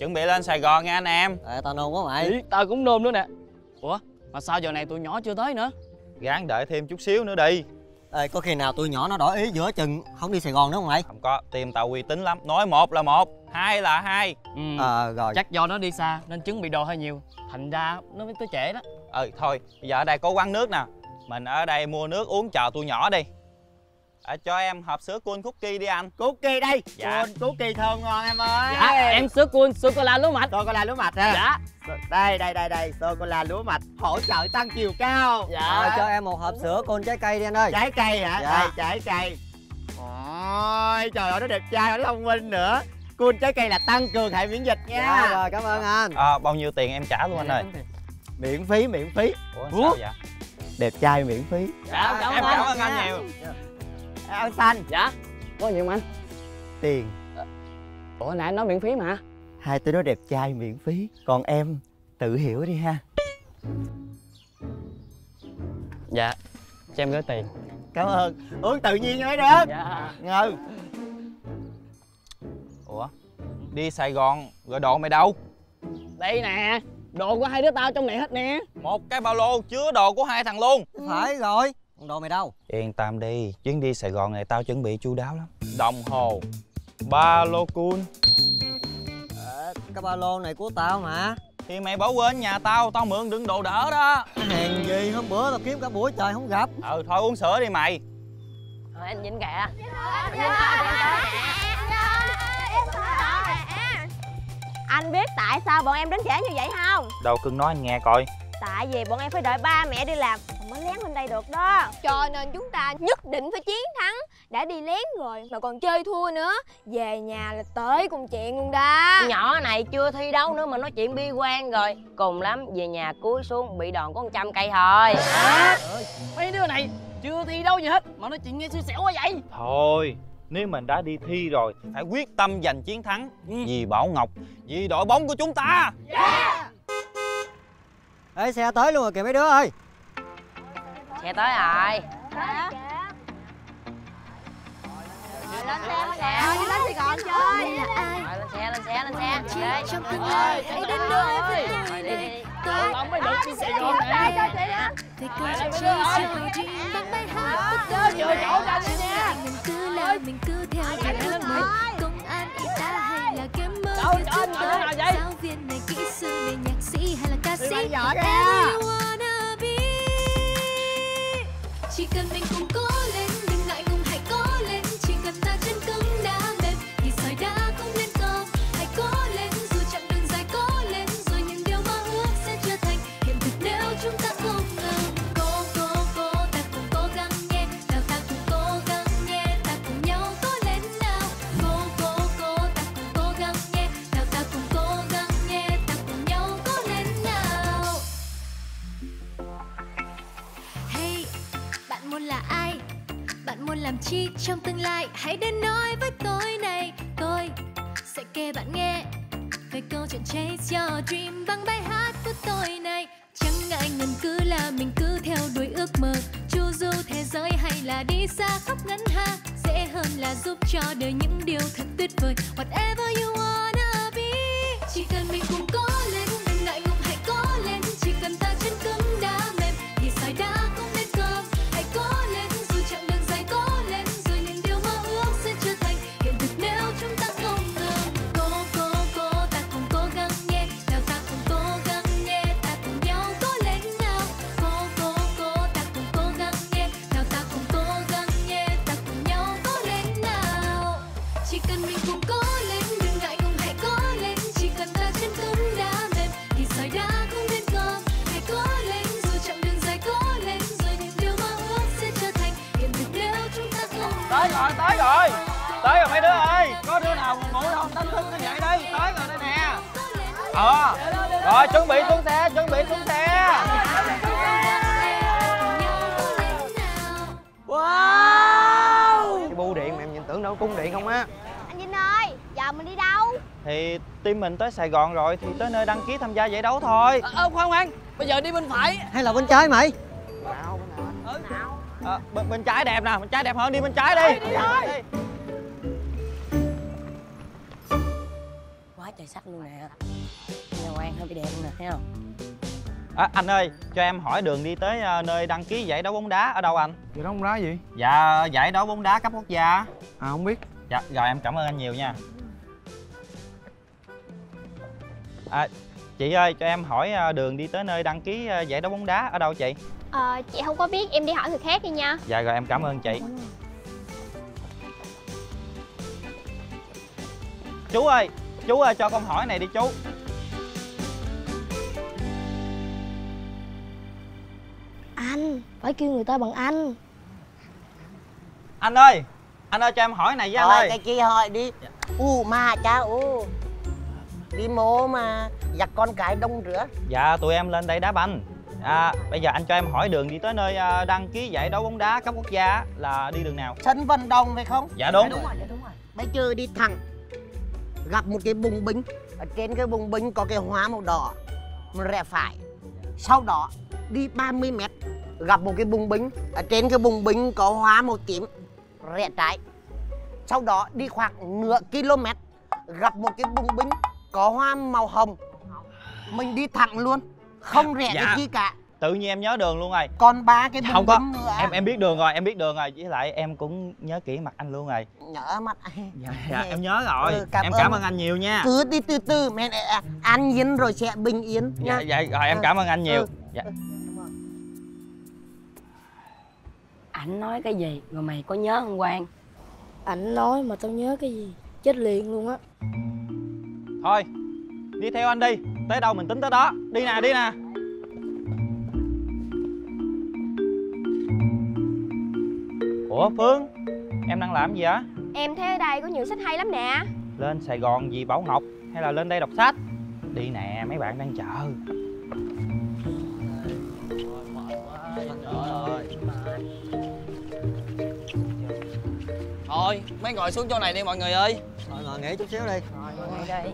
chuẩn bị lên sài gòn nha anh em. Ê, tao nôn quá mày. Ý, tao cũng nôn nữa nè. Ủa mà sao giờ này tụi nhỏ chưa tới nữa? Gán đợi thêm chút xíu nữa đi. Ê, có khi nào tụi nhỏ nó đổi ý giữa chừng không đi Sài Gòn nữa không mày? không có team tao uy tín lắm. Nói một là một hai là hai. Ừ. Ờ rồi. chắc do nó đi xa nên chuẩn bị đồ hơi nhiều. Thành ra nó mới tới trễ đó. Ừ thôi bây giờ ở đây có quán nước nè. Mình ở đây mua nước uống chờ tụi nhỏ đi à, cho em hộp sữa cool cookie đi anh. Cookie đây. Dạ. Cool Cookie thơm ngon em ơi. Dạ em sữa cool sô cô la lúa mạch. Sô cô la lúa mạch ha dạ. Đây đây đây đây Sô cô la lúa mạch Hỗ trợ tăng chiều cao. Dạ. Rồi cho em một hộp sữa côn trái cây đi anh ơi. Trái cây hả? Dạ. Đây trái cây. Ôi trời ơi nó đẹp trai nó thông minh nữa. Cool trái cây là tăng cường hệ miễn dịch nha. Dạ rồi cảm ơn anh. À, bao nhiêu tiền em trả luôn anh ơi? Miễn phí miễn phí. Ủa Ủa? sao vậy? Đẹp trai miễn phí. Dạ cảm ơn cảm anh. ơn anh nha. Nhiều Ăn xanh. Dạ. Có gì không anh? Tiền. Ủa nãy anh nói miễn phí mà. Hai tôi nói đẹp trai miễn phí Còn em tự hiểu đi ha. Dạ cho em gửi tiền. Cảm ơn. Uống tự nhiên mới được dạ. Ngừ ủa? Đi sài gòn rồi đồ mày đâu? Đây nè đồ của hai đứa tao trong này hết nè. Một cái ba lô chứa đồ của hai thằng luôn. Phải rồi Còn đồ mày đâu? yên tâm đi chuyến đi sài gòn này tao chuẩn bị chu đáo lắm. Đồng hồ ba lô cool Ờ, cái ba lô này của tao mà. Thì mày bỏ quên nhà tao tao mượn đựng đồ đỡ đó. Hèn gì hôm bữa tao kiếm cả buổi trời không gặp. Ừ thôi uống sữa đi mày. Thôi anh dính kìa. Anh biết tại sao bọn em đến trễ như vậy không? đâu cưng nói anh nghe coi. Tại vì bọn em phải đợi ba mẹ đi làm mới lén lên đây được đó. Cho nên chúng ta nhất định phải chiến thắng. Đã đi lén rồi mà còn chơi thua nữa. Về nhà là tới cùng chuyện luôn đó. Nhỏ này chưa thi đấu nữa mà nói chuyện bi quan rồi. Cùng lắm về nhà cúi xuống bị đòn có 100 cây thôi. Mấy đứa này chưa thi đâu gì hết mà nói chuyện nghe xui xẻo quá vậy. Thôi nếu mình đã đi thi rồi thì phải quyết tâm giành chiến thắng. Vì bảo ngọc vì đội bóng của chúng ta. Ê xe tới luôn rồi kìa mấy đứa ơi Xe tới rồi Lên xe lên xe Đi lên Sài Gòn chơi Rồi lên xe lên xe lên xe Đây Trong tương lai hãy đến nơi với tôi Đi. Tôi ông mới được đi sài gòn nè cho chị nè Thầy cô sẽ chơi cho riêng bằng bài hát của tôi chưa chỗ ra đi nha Mình cứ làm mình cứ theo đuổi ước mơ Công an y tá hay là gamer Đâu, cho anh ngồi chỗ nào vậy? Giáo viên này kỹ sư này nhạc sĩ hay là ca sĩ Tụi bay Chỉ cần làm chi trong tương lai? Hãy đến nói với tôi này. Tôi sẽ kể bạn nghe Về câu chuyện chase your dream bằng bài hát của tôi này. Chẳng ngại ngần cứ là mình cứ theo đuổi ước mơ. Chu du thế giới hay là đi xa, khắp ngắn ha. Dễ hơn là giúp cho đời những điều thật tuyệt vời. Whatever you wanna be, Chỉ cần mình cùng cố tới rồi tới rồi. Tới rồi mấy đứa ơi. Có đứa nào ngủ không đánh thức nó dậy đi. Tới rồi đây nè. Ờ. Rồi chuẩn bị xuống xe chuẩn bị xuống xe. Wow. Cái bu điện mà em nhìn tưởng đâu cung điện không á. Anh Vinh ơi Giờ mình đi đâu? Thì team mình tới sài gòn rồi thì tới nơi đăng ký tham gia giải đấu thôi. Ờ khoan khoan. Bây giờ đi bên phải. Hay là bên trái mày? Ờ, bên, bên trái đẹp nè bên trái đẹp hơn đi bên trái đi. Đi thôi. Quá quá trời sắc luôn nè. Nhà quan hơi bị đẹp luôn nè thấy không? À, anh ơi cho em hỏi đường đi tới ờ, nơi đăng ký giải đấu bóng đá ở đâu anh? Vậy đó không đá gì? dạ giải đấu bóng đá cấp quốc gia. À không biết. Dạ rồi em cảm ơn anh nhiều nha. À, chị ơi cho em hỏi đường đi tới nơi đăng ký giải đấu bóng đá ở đâu chị Ờ, chị không có biết, em đi hỏi người khác đi nha. Dạ rồi em cảm ơn chị. Chú ơi chú ơi cho con hỏi này đi chú. Anh, phải kêu người ta bằng anh. Anh ơi anh ơi cho em hỏi này với anh Thôi ơi. cái kia hỏi đi. U ma cha u. Đi mô mà giặt con cái đông rửa. Dạ tụi em lên đây đá banh à, bây giờ anh cho em hỏi đường đi tới nơi ờ, đăng ký giải đấu bóng đá cấp quốc gia là đi đường nào? Sân vận động phải không? Dạ đúng. Bây giờ đi thẳng Gặp một cái bùng binh Ở trên cái bùng binh có cái hóa màu đỏ Mình rẽ phải. Sau đó đi 30 mét Gặp một cái bùng binh Ở trên cái bùng binh có hóa màu tím Rẽ trái. Sau đó đi khoảng nửa km Gặp một cái bùng binh Có hoa màu hồng. Mình đi thẳng luôn Không rẽ Dạ. cái chi cả. Tự nhiên em nhớ đường luôn rồi. Còn ba cái bùng không có. nữa. Em em biết đường rồi em biết đường rồi. Với lại em cũng nhớ kỹ mặt anh luôn rồi. Nhớ mặt dạ, dạ em nhớ rồi. Ừ, cảm em cảm ơn. anh nhiều nha. Cứ đi từ từ mẹ an yên rồi sẽ bình yên dạ nha. dạ rồi em Ừ. cảm ơn anh nhiều. Ừ. dạ. Ảnh nói cái gì rồi mày có nhớ không quan Anh nói mà tao nhớ cái gì? Chết liền luôn á. Thôi đi theo anh đi tới đâu mình tính tới đó. Đi nè đi nè. Ủa phương em đang làm gì vậy? Em thấy ở đây có nhiều sách hay lắm nè. Lên sài gòn vì bảo ngọc? Hay là lên đây đọc sách? Đi nè mấy bạn đang chờ. Thôi mấy ngồi xuống chỗ này đi mọi người ơi. Ngồi ngồi nghỉ chút xíu đi. Ngồi đây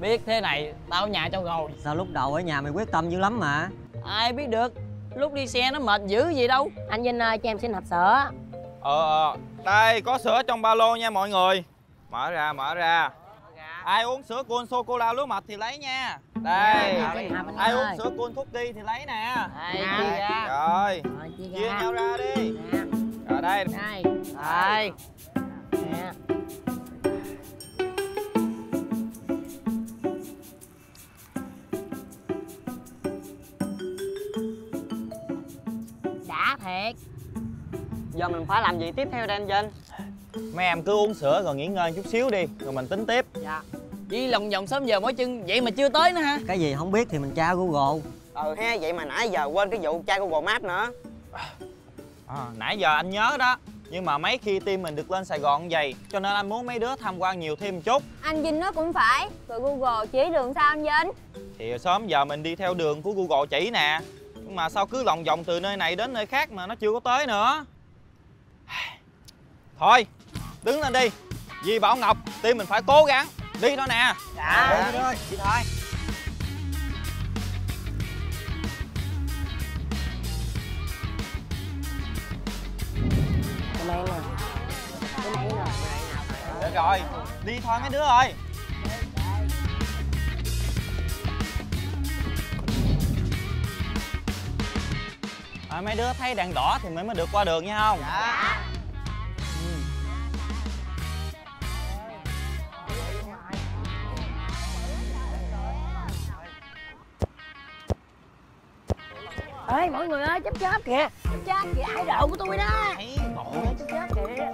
Biết thế này tao ở nhà cho rồi. Sao lúc đầu ở nhà mày quyết tâm dữ lắm mà? Ai biết được Lúc đi xe nó mệt dữ gì đâu. Anh Vinh ơi cho em xin hộp sữa. Ờ đây có sữa trong ba lô nha mọi người. Mở ra mở ra. Ai uống sữa cool sô cô la lúa mạch thì lấy nha. Đây. Dạ, ai uống sữa cool cookie thì lấy nè. Đây Dạ. chia ra. Rồi chia chia ra. nhau ra đi. Nè rồi đây. Đây Giờ mình phải làm gì tiếp theo đây anh Vinh? Mấy em cứ uống sữa rồi nghỉ ngơi chút xíu đi rồi mình tính tiếp. Đi lòng vòng sớm giờ mỏi chân Vậy mà chưa tới nữa ha Cái gì không biết thì mình tra Google. Ừ ha vậy mà nãy giờ quên cái vụ tra Google Maps nữa. À, nãy giờ anh nhớ đó nhưng mà mấy khi team mình được lên sài gòn vậy cho nên anh muốn mấy đứa tham quan nhiều thêm một chút. Anh Vinh nói cũng phải Rồi Google chỉ đường sao anh Vinh? Thì sớm giờ mình đi theo đường của google chỉ nè nhưng mà sao cứ lòng vòng từ nơi này đến nơi khác mà nó chưa có tới nữa thôi đứng lên đi. Vì bảo ngọc team mình phải cố gắng đi thôi nè. Dạ. Đi thôi. Nè. Này nè. Được rồi đi thôi mấy đứa ơi à, mấy đứa thấy đèn đỏ thì mới mới được qua đường nha không? Ê mọi người ơi chấp chấp kìa. Chấp chấp kìa ai đồ của tôi đó. Bộ chấp chấp kìa.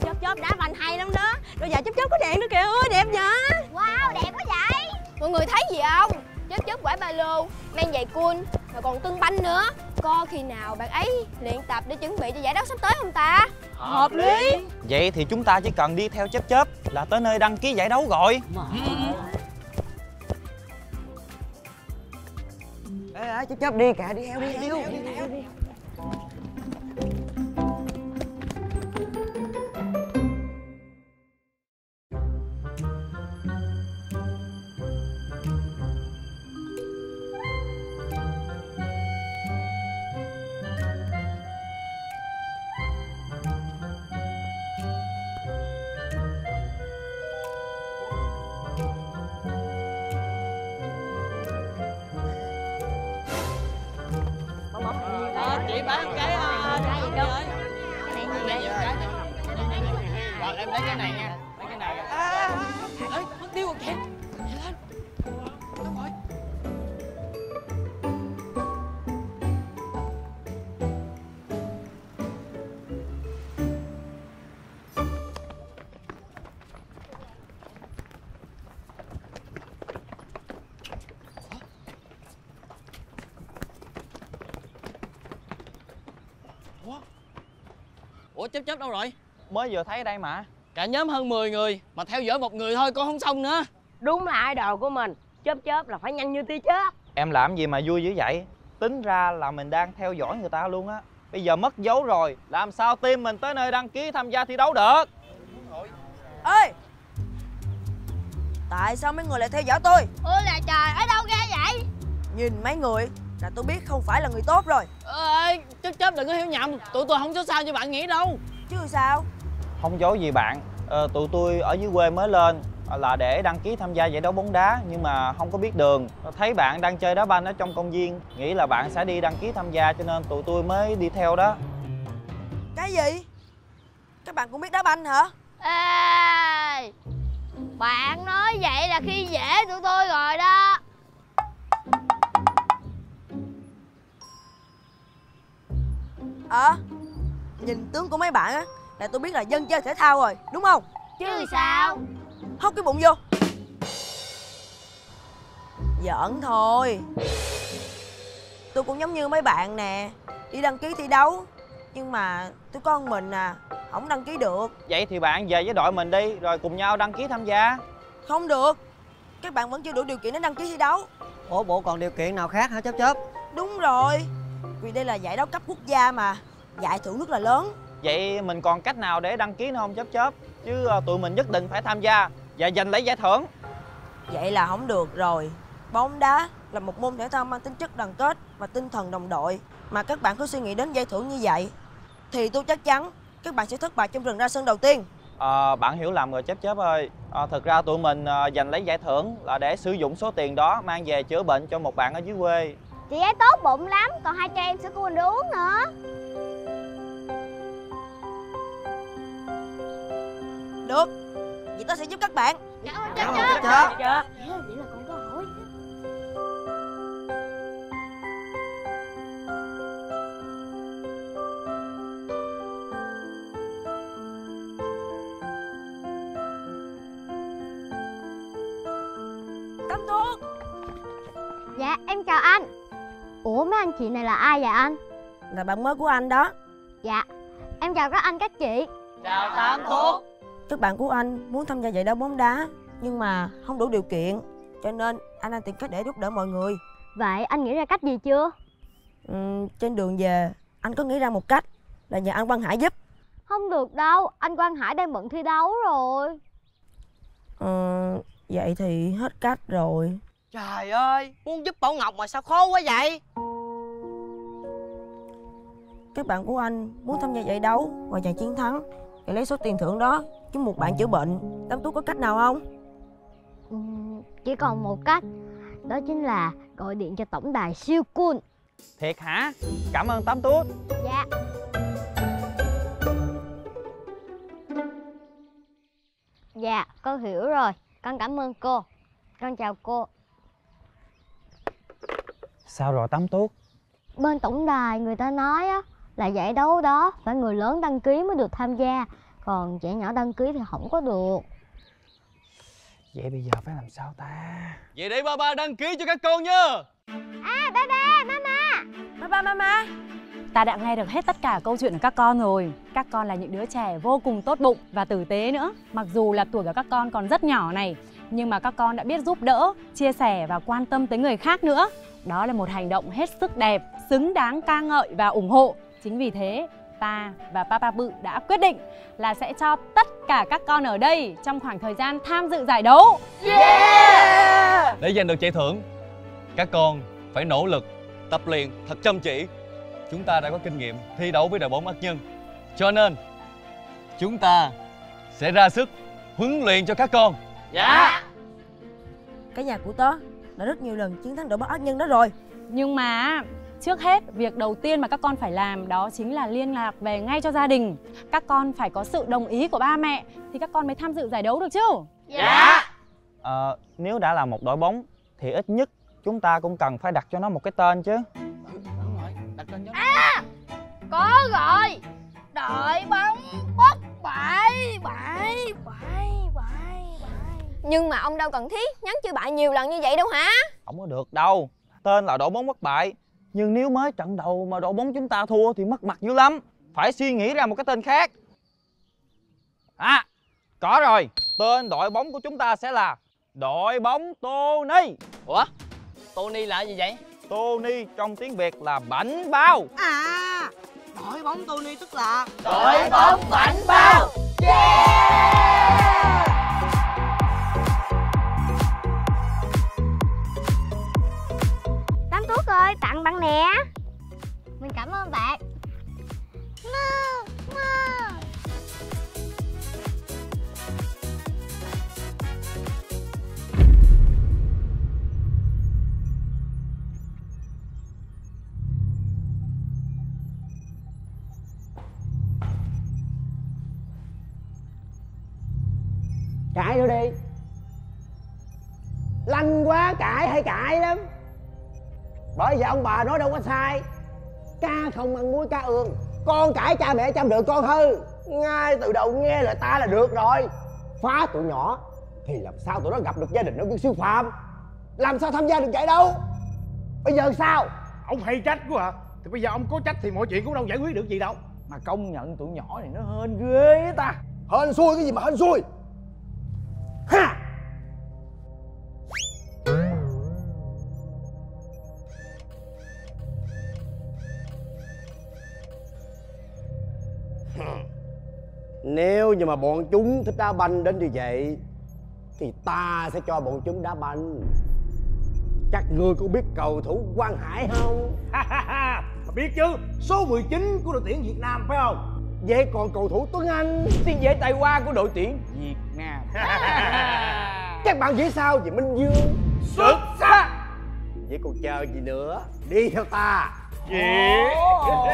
Chớp chớp đá banh hay lắm đó. Rồi giờ chớp chớp có đèn nữa kìa. Ơi đẹp vậy Wow đẹp quá vậy. Mọi người thấy gì không Chớp chớp quải ba lô Mang giày cool Mà còn tưng banh nữa. Có khi nào bạn ấy luyện tập để chuẩn bị cho giải đấu sắp tới không ta? Hợp lý. Vậy thì chúng ta chỉ cần đi theo chớp chớp là tới nơi đăng ký giải đấu rồi. Ê, ê, chấp chấp đi kìa, đi theo, đi theo, đi theo. Chị bán cái cái gì đâu cái này gì vậy rồi em lấy cái này nha ủa chớp chớp đâu rồi? Mới vừa thấy ở đây mà. Cả nhóm hơn 10 người mà theo dõi một người thôi con không xong nữa. Đúng là idol của mình. Chớp chớp là phải nhanh như tia chớp. Em làm gì mà vui dữ vậy? Tính ra là mình đang theo dõi người ta luôn á. Bây giờ mất dấu rồi làm sao team mình tới nơi đăng ký tham gia thi đấu được? Ơi tại sao mấy người lại theo dõi tôi? Ôi là trời ở đâu ra vậy? Nhìn mấy người là tôi biết không phải là người tốt rồi. Ê chớp chớp đừng có hiểu nhầm. Tụi tôi không có sao như bạn nghĩ đâu. Chứ sao? Không giấu gì bạn. Ờ, tụi tôi ở dưới quê mới lên là để đăng ký tham gia giải đấu bóng đá nhưng mà không có biết đường. Thấy bạn đang chơi đá banh ở trong công viên nghĩ là bạn sẽ đi đăng ký tham gia cho nên tụi tôi mới đi theo đó. Cái gì? Các bạn cũng biết đá banh hả? Ê bạn nói vậy là khi dễ tụi tôi rồi đó ờ nhìn tướng của mấy bạn á là tôi biết là dân chơi thể thao rồi đúng không? Chứ sao? Hốc cái bụng vô. Giỡn thôi. Tôi cũng giống như mấy bạn nè đi đăng ký thi đấu nhưng mà tôi con mình à không đăng ký được. Vậy thì bạn về với đội mình đi rồi cùng nhau đăng ký tham gia. Không được các bạn vẫn chưa đủ điều kiện để đăng ký thi đấu. Ủa bộ còn điều kiện nào khác hả? Chớp chớp. Đúng rồi vì đây là giải đấu cấp quốc gia mà giải thưởng rất là lớn. Vậy mình còn cách nào để đăng ký nữa không? Chớp chớp. Chứ ờ, tụi mình nhất định phải tham gia và giành lấy giải thưởng. Vậy là không được rồi. Bóng đá là một môn thể thao mang tính chất đoàn kết và tinh thần đồng đội. Mà các bạn cứ suy nghĩ đến giải thưởng như vậy thì tôi chắc chắn các bạn sẽ thất bại trong rừng ra sân đầu tiên. Ờ, bạn hiểu lầm rồi chớp chớp ơi. Ờ, thực ra tụi mình ờ, giành lấy giải thưởng là để sử dụng số tiền đó mang về chữa bệnh cho một bạn ở dưới quê chị ấy tốt bụng lắm còn hai cho em sữa cua đồ uống nữa. Được vậy tôi sẽ giúp các bạn. Cảm ơn chớp chớp Ê, vậy là có hỏi dạ em chào anh ủa mấy anh chị này là ai vậy anh? Là bạn mới của anh đó. Dạ em chào các anh các chị. Chào tám thuốc. Các bạn của anh muốn tham gia giải đấu bóng đá nhưng mà không đủ điều kiện cho nên anh đang tìm cách để giúp đỡ mọi người. Vậy anh nghĩ ra cách gì chưa? Ừm, trên đường về anh có nghĩ ra một cách là nhờ anh Quang Hải giúp. Không được đâu anh quang hải đang bận thi đấu rồi. Ờ, vậy thì hết cách rồi. Trời ơi, muốn giúp Bảo Ngọc mà sao khô quá vậy? Các bạn của anh muốn tham gia giải đấu và giành chiến thắng để lấy số tiền thưởng đó giúp một bạn chữa bệnh. Tám Tú có cách nào không? Ừm, chỉ còn một cách đó chính là gọi điện cho tổng đài siêu cool. Thiệt hả? Cảm ơn Tám Tuốt dạ. Dạ con hiểu rồi. Con cảm ơn cô. Con chào cô. Sao rồi Tám Tuốt? bên tổng đài người ta nói á là giải đấu đó phải người lớn đăng ký mới được tham gia còn trẻ nhỏ đăng ký thì không có được Vậy bây giờ phải làm sao ta? vậy để ba ba đăng ký cho các con nha à ba ba mama Mama mama Ta đã nghe được hết tất cả câu chuyện của các con rồi. Các con là những đứa trẻ vô cùng tốt bụng và tử tế nữa. Mặc dù là tuổi của các con còn rất nhỏ này, nhưng mà các con đã biết giúp đỡ, chia sẻ và quan tâm tới người khác nữa. Đó là một hành động hết sức đẹp, xứng đáng ca ngợi và ủng hộ. Chính vì thế, ta và Papa Bự đã quyết định là sẽ cho tất cả các con ở đây trong khoảng thời gian tham dự giải đấu. Để giành được giải thưởng, các con phải nỗ lực, tập luyện thật chăm chỉ. Chúng ta đã có kinh nghiệm thi đấu với đội bóng ác nhân. Cho nên, chúng ta sẽ ra sức huấn luyện cho các con. dạ Cái nhà của tớ đã rất nhiều lần chiến thắng đội bóng ác nhân đó rồi Nhưng mà trước hết việc đầu tiên mà các con phải làm đó chính là liên lạc về ngay cho gia đình. Các con phải có sự đồng ý của ba mẹ thì các con mới tham dự giải đấu được chứ? Dạ. Ờ, nếu đã là một đội bóng thì ít nhất chúng ta cũng cần phải đặt cho nó một cái tên chứ. À Có rồi. Đội bóng bất bại bại bại bại Nhưng mà ông đâu cần thiết nhắn chư bại nhiều lần như vậy đâu hả? Không có được đâu. Tên là đội bóng bất bại Nhưng nếu mới trận đầu mà đội bóng chúng ta thua thì mất mặt dữ lắm. Phải suy nghĩ ra một cái tên khác. À Có rồi. Tên đội bóng của chúng ta sẽ là Đội bóng Tony. Ủa? Tony là gì vậy? Tony trong tiếng Việt là bảnh bao. À Đội bóng Tony tức là Đội bóng bảnh bao. Tám ơi, tặng bạn nè. Mình cảm ơn bạn. Cãi nữa đi. Lanh quá cãi hay cãi lắm Bởi vì ông bà nói đâu có sai. Ca không ăn muối cá ương. Con cãi cha mẹ chăm được con hư. Ngay từ đầu nghe lời ta là được rồi. Phá tụi nhỏ Thì làm sao tụi nó gặp được gia đình ở viên siêu phạm Làm sao tham gia được giải đâu? Bây giờ sao? Ông hay trách quá à. Thì bây giờ ông có trách thì mọi chuyện cũng đâu giải quyết được gì đâu. Mà công nhận tụi nhỏ này nó hên ghê ta. Hên xui cái gì mà hên xui Nếu như mà bọn chúng thích đá banh đến như vậy Thì ta sẽ cho bọn chúng đá banh. Chắc ngươi cũng biết cầu thủ Quang Hải không? Biết chứ Số 19 của đội tuyển Việt Nam phải không? Vậy còn cầu thủ Tuấn Anh? Tiền vệ tài hoa của đội tuyển Việt Nam. Các bạn nghĩ sao về Minh Dương? Xuất sắc. Vậy còn chờ gì nữa? Đi theo ta. Cùng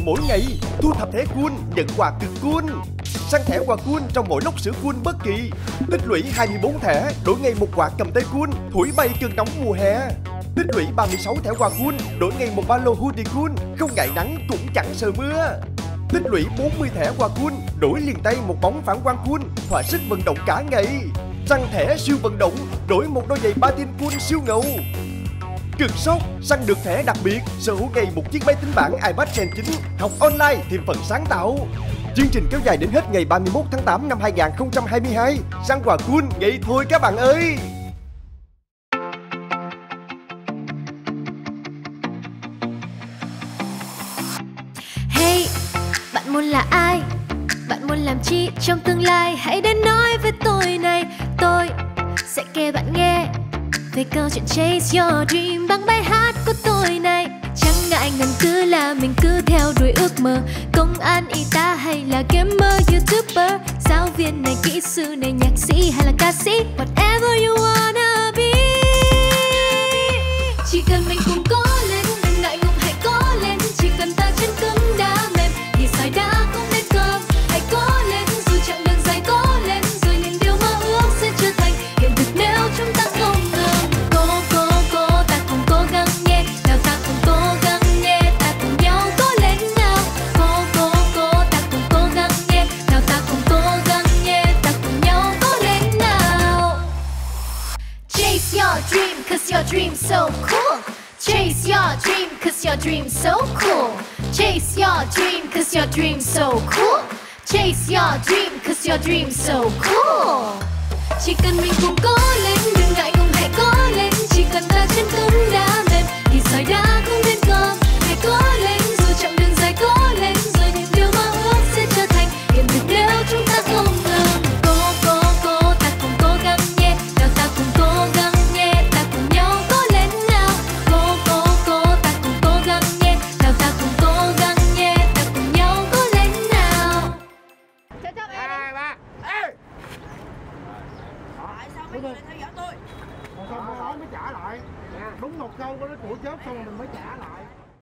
Cool mỗi ngày, thu thập thẻ Cool nhận quà từ Cool. Săn thẻ quà Cool trong mỗi lốc sữa Cool bất kỳ. Tích lũy 24 thẻ, đổi ngay một quà cầm tay Cool, thổi bay cơn nóng mùa hè. Tích lũy 36 thẻ quà Cool, đổi ngay một ba lô hoodie Cool, không ngại nắng cũng chẳng sợ mưa. Tích lũy 40 thẻ quà Cool, đổi liền tay một bóng phản quang Cool, thỏa sức vận động cả ngày. Săn thẻ siêu vận động, đổi một đôi giày patin Cool siêu ngầu. Cực sốc, săn được thẻ đặc biệt, sở hữu ngay một chiếc máy tính bảng iPad Gen 9, học online thêm phần sáng tạo. Chương trình kéo dài đến hết ngày 31 tháng 8 năm 2022. Săn quà cool ngay thôi các bạn ơi! Hey, bạn muốn là ai? Bạn muốn làm chi trong tương lai? Hãy đến nói với tôi này, tôi sẽ kể bạn nghe về câu chuyện chase your dream bằng bài hát của tôi này. Chẳng ngại ngần cứ là mình cứ theo đuổi ước mơ Công an, y tá hay là gamer, youtuber Giáo viên này, kỹ sư này, nhạc sĩ hay là ca sĩ Whatever you wanna be Chỉ cần mình cùng your dream so cool. Chỉ cần mình cùng cố lên, đừng ngại ngùng, hãy cố lên. Chỉ cần ta chân cứng